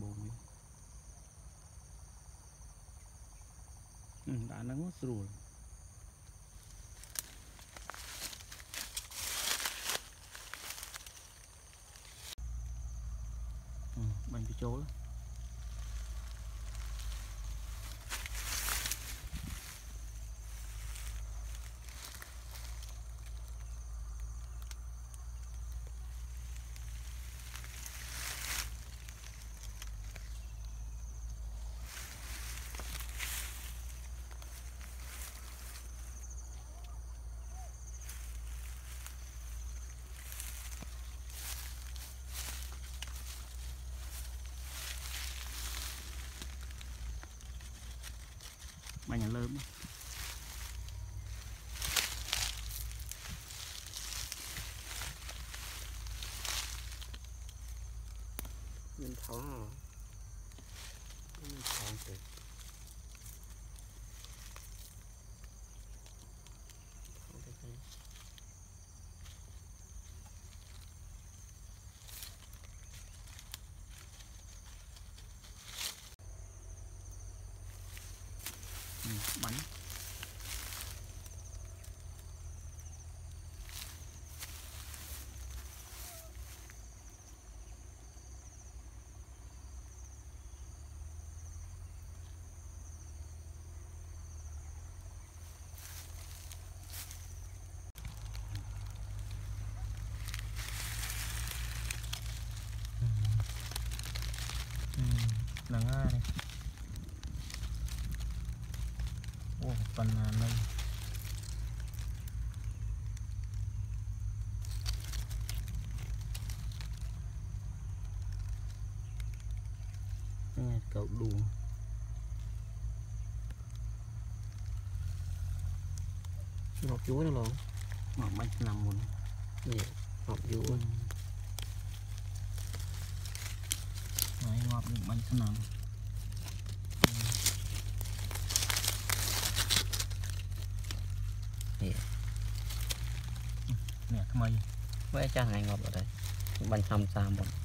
បូមនេះដាក់ហ្នឹងស្រួលបាញ់ទៅចូល មានថងមានថងទេថងទេទេ អឺបាញ់ ហ្នឹងហើយអូប៉ុណ្ណានេះនេះកោដួង ngọt chuối nó luôn មកបាញ់ឆ្នាំមុន nè ngọt chuối ហើយងាប់នឹងបាញ់ឆ្នាំ nè នេះថ្មី mấy cha này ngọt ở đây bánh thăm xa một món nó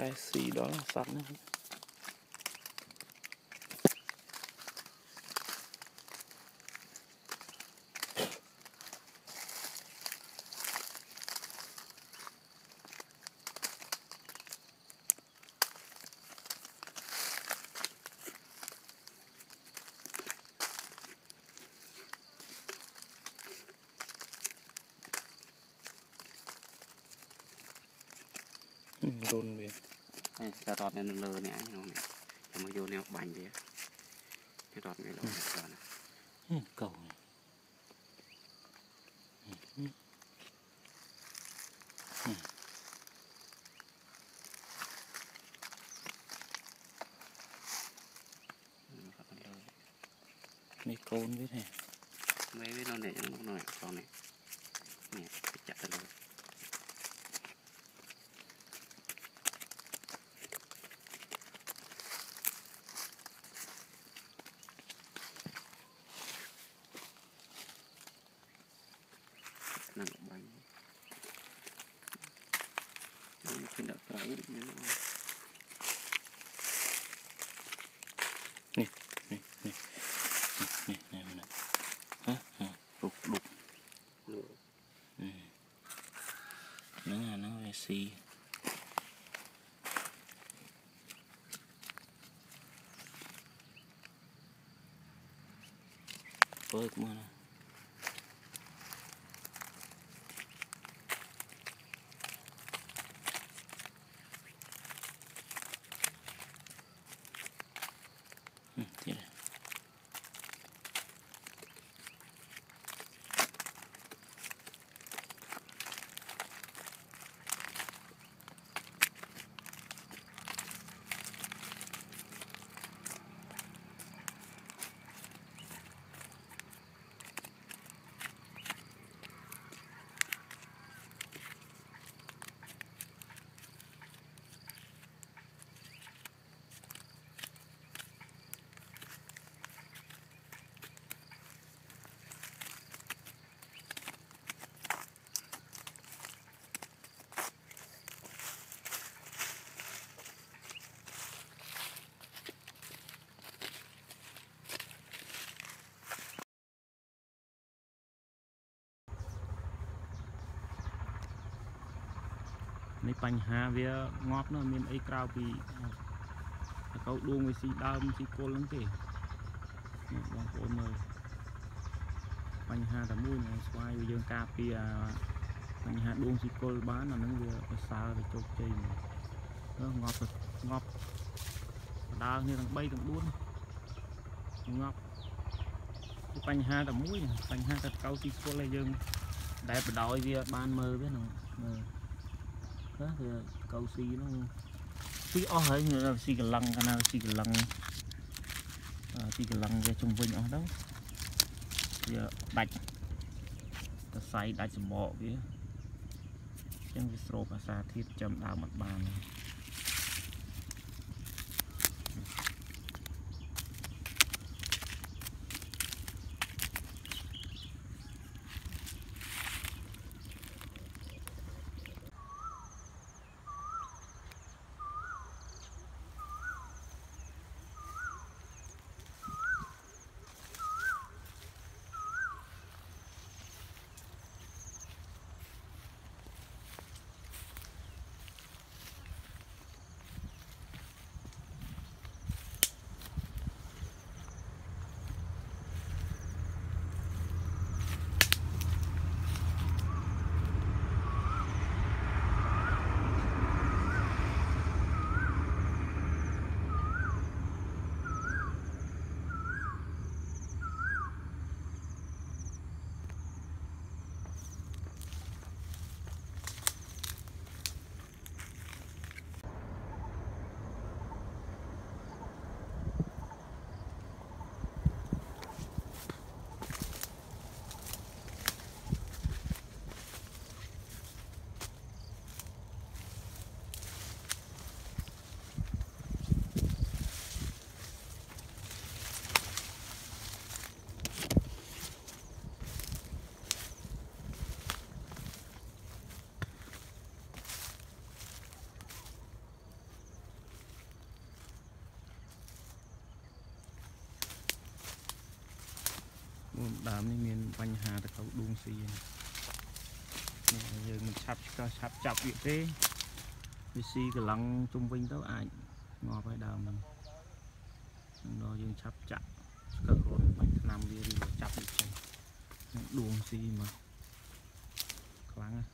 កែស៊ីដល់ស này ta đọt lên lơ nè anh không nè mà vô neo bánh đi cái đọt này là rồi nè កោង nó phát lơ នេះកូនវាទេ mấy cái nó này nó này con này nè chặt ra lơ nằm khi đã phải được như nó នេះនេះនេះនេះនេះនេះហ៎ហ៎លុកលុក lửa ហ្នឹងអាហ្នឹងវាស៊ីពើកមកណា នេះបញ្ហាវាងាប់នោះមានអីក្រៅពីតកៅដួងវាស៊ីដើមស៊ីគល់ហ្នឹងទេនេះបងប្អូនមើលបញ្ហាតែមួយនៅស្វាយវាយើងការពារអាបញ្ហាដួងស៊ីគល់បានអាហ្នឹងវាប្រសើរទៅជោគជ័យមកអឺងាប់ទៅងាប់ដើរគ្នាទាំង3ទាំង4ងាប់គឺបញ្ហាតែមួយណាបញ្ហាតែតកៅស៊ីគល់ឲ្យយើងដែលបដោយវាបានមើលវាហ្នឹងមើល đó thì câu xì nó xì ó hơi người là xì cái lăng cái nào xì cái lăng à, xì cái lăng về chung quanh ở đó thì đạch ta xay đạch sầm bọ kia chẳng cái sổ và xa thiết chấm đào mặt bàn này. មុំ ដើមនេះមានបញ្ហាទៅកៅដួងស៊ីនេះយើងមិនឆាប់ឆ្កឹះឆាប់ចាប់វាទេវាស៊ីកន្លងជុំវិញទៅអាចងាប់ហើយដើមហ្នឹងនឹងដល់យើងឆាប់ចាក់ឆ្កឹះរត់បាញ់ថ្នាំវាឬក៏ចាប់វាចេញនឹងដួងស៊ីមកខ្លាំងណាស់